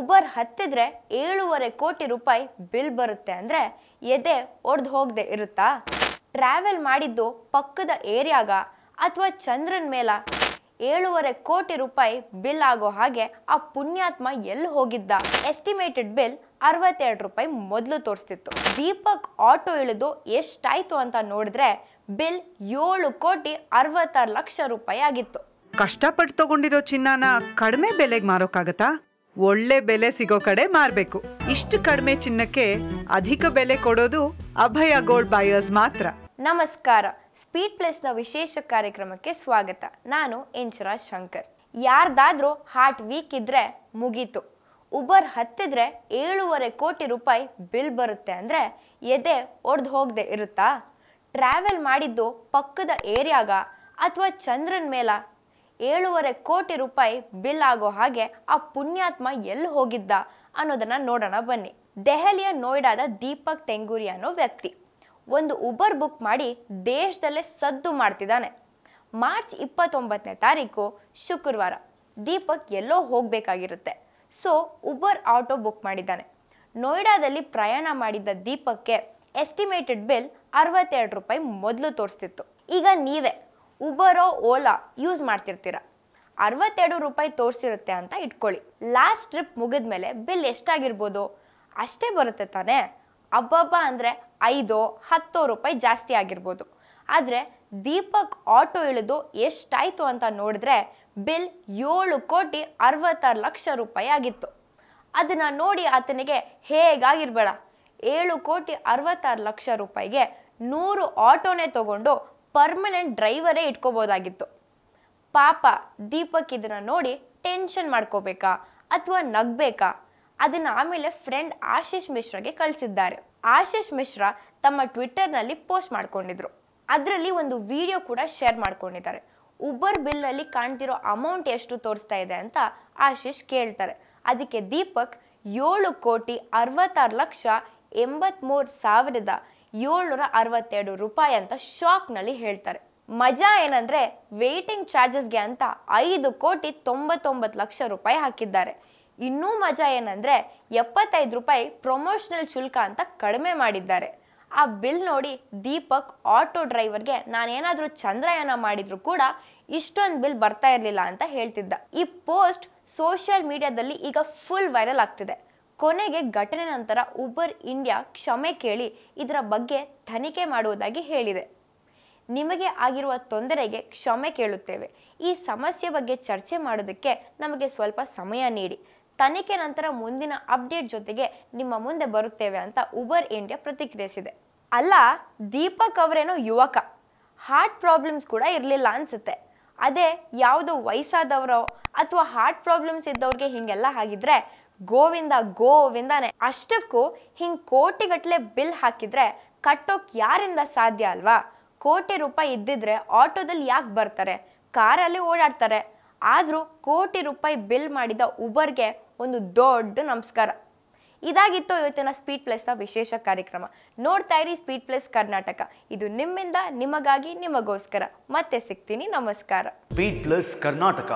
Uber ಹತ್ತಿದ್ರೆ ಏಳುವರೆ ಕೋಟಿ ರೂಪಾಯಿ ಬಿಲ್ ಬರುತ್ತೆ ಅಂದ್ರೆ ಎದೆ ಒಡೆದು ಹೋಗದೆ ಇರುತ್ತಾ? ಟ್ರಾವೆಲ್ ಮಾಡಿದ್ದು ಪಕ್ಕದ ಏರಿಯಾಗ ಅಥವಾ ಚಂದ್ರನ್ ಮೇಲ ಏಳುವರೆ ಕೋಟಿ ರೂಪಾಯಿ ಬಿಲ್ ಆಗೋ ಹಾಗೆ ಆ ಪುಣ್ಯಾತ್ಮ ಎಲ್ಲಿ ಹೋಗಿದ್ದ? ಎಸ್ಟಿಮೇಟೆಡ್ ಬಿಲ್ ಅರವತ್ತೆರಡು ರೂಪಾಯಿ ಮೊದಲು ತೋರಿಸ್ತಿತ್ತು. ದೀಪಕ್ ಆಟೋ ಇಳಿದು ಎಷ್ಟಾಯ್ತು ಅಂತ ನೋಡಿದ್ರೆ ಬಿಲ್ ಏಳು ಕೋಟಿ ಅರವತ್ತಾರು ಲಕ್ಷ ರೂಪಾಯಿ ಆಗಿತ್ತು. ಕಷ್ಟಪಟ್ಟು ತಗೊಂಡಿರೋ ಚಿನ್ನನ ಕಡಿಮೆ ಬೆಲೆಗೆ ಮಾರೋಕ್ಕಾಗತ್ತಾ? ಒಳ್ಳೆ ಬೆಲೆ ಸಿಗೋ ಕಡೆ ಮಾರ್ಬೇಕು. ಇಷ್ಟು ಕಡಿಮೆ ಚಿನ್ನಕ್ಕೆ ಅಧಿಕ ಬೆಲೆ ಕೊಡೋದು ಅಭಯ ಗೋಲ್ಡ್ ಬಾಯರ್ಸ್ ಮಾತ್ರ. ನಮಸ್ಕಾರ. ಸ್ಪೀಡ್ ಪ್ಲಸ್ನ ವಿಶೇಷ ಕಾರ್ಯಕ್ರಮಕ್ಕೆ ಸ್ವಾಗತ. ನಾನು ಇಂಚರಾಜ್ ಶಂಕರ್. ಯಾರ್ದಾದ್ರೂ ಹಾರ್ಟ್ ವೀಕ್ ಇದ್ರೆ ಮುಗೀತು. ಉಬರ್ ಹತ್ತಿದ್ರೆ ಏಳೂವರೆ ಕೋಟಿ ರೂಪಾಯಿ ಬಿಲ್ ಬರುತ್ತೆ ಅಂದ್ರೆ ಎದೆ ಒಡ್ದು ಹೋಗದೆ ಇರುತ್ತಾ? ಟ್ರಾವೆಲ್ ಮಾಡಿದ್ದು ಪಕ್ಕದ ಏರಿಯಾಗ ಅಥವಾ ಚಂದ್ರನ್ ಮೇಲ ಏಳೂವರೆ ಕೋಟಿ ರೂಪಾಯಿ ಬಿಲ್ ಆಗೋ ಹಾಗೆ ಆ ಪುಣ್ಯಾತ್ಮ ಎಲ್ಲಿ ಹೋಗಿದ್ದ ಅನ್ನೋದನ್ನ ನೋಡೋಣ ಬನ್ನಿ. ದೆಹಲಿಯ ನೋಯ್ಡಾದ ದೀಪಕ್ ತೆಂಗೂರಿ ಅನ್ನೋ ವ್ಯಕ್ತಿ. ಒಂದು ಉಬರ್ ಬುಕ್ ಮಾಡಿ ದೇಶದಲ್ಲೇ ಸದ್ದು ಮಾಡ್ತಿದ್ದಾನೆ. ಮಾರ್ಚ್ ಇಪ್ಪತ್ತೊಂಬತ್ತನೇ ತಾರೀಕು ಶುಕ್ರವಾರ ದೀಪಕ್ ಎಲ್ಲೋ ಹೋಗಬೇಕಾಗಿರುತ್ತೆ. ಸೊ ಉಬರ್ ಆಟೋ ಬುಕ್ ಮಾಡಿದ್ದಾನೆ. ನೋಯ್ಡಾದಲ್ಲಿ ಪ್ರಯಾಣ ಮಾಡಿದ್ದ ದೀಪಕ್ಗೆ ಎಸ್ಟಿಮೇಟೆಡ್ ಬಿಲ್ ಅರವತ್ತೆರಡು ರೂಪಾಯಿ ಮೊದಲು ತೋರಿಸ್ತಿತ್ತು. ಈಗ ನೀವೇ ಉಬರೋ ಓಲಾ ಯೂಸ್ ಮಾಡ್ತಿರ್ತೀರ? ಅರವತ್ತೆರಡು ರೂಪಾಯಿ ತೋರಿಸಿರುತ್ತೆ ಅಂತ ಇಟ್ಕೊಳ್ಳಿ. ಲಾಸ್ಟ್ ಟ್ರಿಪ್ ಮುಗಿದ ಮೇಲೆ ಬಿಲ್ ಎಷ್ಟಾಗಿರ್ಬೋದು? ಅಷ್ಟೇ ಬರುತ್ತೆ ತಾನೇ? ಅಬ್ಬಬ್ಬ ಅಂದರೆ ಐದೋ, ಹತ್ತೋ ರೂಪಾಯಿ ಜಾಸ್ತಿ ಆಗಿರ್ಬೋದು. ಆದರೆ ದೀಪಕ್ ಆಟೋ ಇಳಿದು ಎಷ್ಟಾಯಿತು ಅಂತ ನೋಡಿದ್ರೆ ಬಿಲ್ ಏಳು ಕೋಟಿ ಅರವತ್ತಾರು ಲಕ್ಷ ರೂಪಾಯಿ ಆಗಿತ್ತು. ಅದನ್ನು ನೋಡಿ ಆತನಿಗೆ ಹೇಗಾಗಿರ್ಬೇಡ? ಏಳು ಕೋಟಿ ಅರವತ್ತಾರು ಲಕ್ಷ ರೂಪಾಯಿಗೆ ನೂರು ಆಟೋನೇ ತಗೊಂಡು ಪರ್ಮನೆಂಟ್ ಡ್ರೈವರೇ ಇಟ್ಕೋಬೋದಾಗಿತ್ತು. ಪಾಪ ದೀಪಕ್ ಇದನ್ನು ನೋಡಿ ಟೆನ್ಷನ್ ಮಾಡ್ಕೋಬೇಕಾ ಅಥವಾ ನಗ್ಬೇಕಾ? ಅದನ್ನು ಆಮೇಲೆ ಫ್ರೆಂಡ್ ಆಶೀಶ್ ಮಿಶ್ರಾಗೆ ಕಳಿಸಿದ್ದಾರೆ. ಆಶೀಶ್ ಮಿಶ್ರಾ ತಮ್ಮ ಟ್ವಿಟ್ಟರ್ನಲ್ಲಿ ಪೋಸ್ಟ್ ಮಾಡ್ಕೊಂಡಿದ್ರು. ಅದರಲ್ಲಿ ಒಂದು ವಿಡಿಯೋ ಕೂಡ ಶೇರ್ ಮಾಡ್ಕೊಂಡಿದ್ದಾರೆ. ಉಬರ್ ಬಿಲ್ನಲ್ಲಿ ಕಾಣ್ತಿರೋ ಅಮೌಂಟ್ ಎಷ್ಟು ತೋರಿಸ್ತಾ ಇದೆ ಅಂತ ಆಶೀಶ್ ಕೇಳ್ತಾರೆ. ಅದಕ್ಕೆ ದೀಪಕ್ ಏಳು ಕೋಟಿ ಅರವತ್ತಾರು ಲಕ್ಷ ಎಂಬತ್ಮೂರು ಸಾವಿರದ ಏಳ್ನೂರ ಅರವತ್ತೆರಡು ರೂಪಾಯಿ ಅಂತ ಶಾಕ್ನಲ್ಲಿ ಹೇಳ್ತಾರೆ. ಮಜಾ ಏನಂದ್ರೆ ವೇಟಿಂಗ್ ಚಾರ್ಜಸ್ಗೆ ಅಂತ ಐದು ಕೋಟಿ ತೊಂಬತ್ತೊಂಬತ್ತು ಲಕ್ಷ ರೂಪಾಯಿ ಹಾಕಿದ್ದಾರೆ. ಇನ್ನೂ ಮಜಾ ಏನಂದ್ರೆ ಎಪ್ಪತ್ತೈದು ರೂಪಾಯಿ ಪ್ರಮೋಷನಲ್ ಶುಲ್ಕ ಅಂತ ಕಡಿಮೆ ಮಾಡಿದ್ದಾರೆ. ಆ ಬಿಲ್ ನೋಡಿ ದೀಪಕ್ ಆಟೋ ಡ್ರೈವರ್ಗೆ ನಾನೇನಾದರೂ ಚಂದ್ರಯಾನ ಮಾಡಿದ್ರು ಕೂಡ ಇಷ್ಟೊಂದು ಬಿಲ್ ಬರ್ತಾ ಇರಲಿಲ್ಲ ಅಂತ ಹೇಳ್ತಿದ್ದ. ಈ ಪೋಸ್ಟ್ ಸೋಷಿಯಲ್ ಮೀಡಿಯಾದಲ್ಲಿ ಈಗ ಫುಲ್ ವೈರಲ್ ಆಗ್ತಿದೆ. ಕೊನೆಗೆ ಘಟನೆ ನಂತರ ಉಬರ್ ಇಂಡಿಯಾ ಕ್ಷಮೆ ಕೇಳಿ ಇದರ ಬಗ್ಗೆ ತನಿಖೆ ಮಾಡುವುದಾಗಿ ಹೇಳಿದೆ. ನಿಮಗೆ ಆಗಿರುವ ತೊಂದರೆಗೆ ಕ್ಷಮೆ ಕೇಳುತ್ತೇವೆ. ಈ ಸಮಸ್ಯೆ ಬಗ್ಗೆ ಚರ್ಚೆ ಮಾಡೋದಕ್ಕೆ ನಮಗೆ ಸ್ವಲ್ಪ ಸಮಯ ನೀಡಿ. ತನಿಖೆ ನಂತರ ಮುಂದಿನ ಅಪ್ಡೇಟ್ ಜೊತೆಗೆ ನಿಮ್ಮ ಮುಂದೆ ಬರುತ್ತೇವೆ ಅಂತ ಉಬರ್ ಇಂಡಿಯಾ ಪ್ರತಿಕ್ರಿಯಿಸಿದೆ. ಅಲ್ಲ, ದೀಪಕ್ ಅವರೇನೋ ಯುವಕ. ಹಾರ್ಟ್ ಪ್ರಾಬ್ಲಮ್ಸ್ ಕೂಡ ಇರಲಿಲ್ಲ ಅನ್ಸುತ್ತೆ. ಅದೇ, ಯಾವುದೋ ವಯಸ್ಸಾದವರೋ ಅಥವಾ ಹಾರ್ಟ್ ಪ್ರಾಬ್ಲಮ್ಸ್ ಇದ್ದವ್ರಿಗೆ ಹೀಗೆಲ್ಲ ಆಗಿದ್ರೆ ಗೋವಿಂದ ಗೋವಿಂದಾನೆ. ಅಷ್ಟಕ್ಕೂ ಹಿಂಗ್ ಕೋಟಿಗಟ್ಟಲೆ ಬಿಲ್ ಹಾಕಿದ್ರೆ ಕಟ್ಟೋಕ್ ಯಾರಿಂದ ಸಾಧ್ಯ ಅಲ್ವಾ? ಕೋಟಿ ರೂಪಾಯಿ ಇದ್ದಿದ್ರೆ ಆಟೋದಲ್ಲಿ ಯಾಕೆ ಬರ್ತಾರೆ? ಕಾರಲ್ಲಿ ಓಡಾಡ್ತಾರೆ. ಆದರೂ ಕೋಟಿ ರೂಪಾಯಿ ಬಿಲ್ ಮಾಡಿದ ಉಬರ್ಗೆ ಒಂದು ದೊಡ್ಡ ನಮಸ್ಕಾರ. ಇದಾಗಿತ್ತು ಇವತ್ತಿನ ಸ್ಪೀಡ್ ಪ್ಲಸ್ನ ವಿಶೇಷ ಕಾರ್ಯಕ್ರಮ. ನೋಡ್ತಾ ಇರಿ ಸ್ಪೀಡ್ ಪ್ಲಸ್ ಕರ್ನಾಟಕ. ಇದು ನಿಮ್ಮಿಂದ, ನಿಮಗಾಗಿ, ನಿಮಗೋಸ್ಕರ. ಮತ್ತೆ ಸಿಗ್ತೀನಿ. ನಮಸ್ಕಾರ. Speed plus Karnataka.